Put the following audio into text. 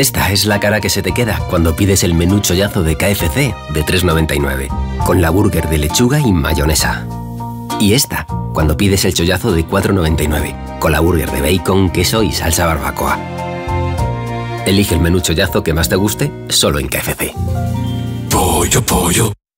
Esta es la cara que se te queda cuando pides el menú chollazo de KFC de 3,99, con la burger de lechuga y mayonesa. Y esta, cuando pides el chollazo de 4,99, con la burger de bacon, queso y salsa barbacoa. Elige el menú chollazo que más te guste, solo en KFC. Pollo, pollo.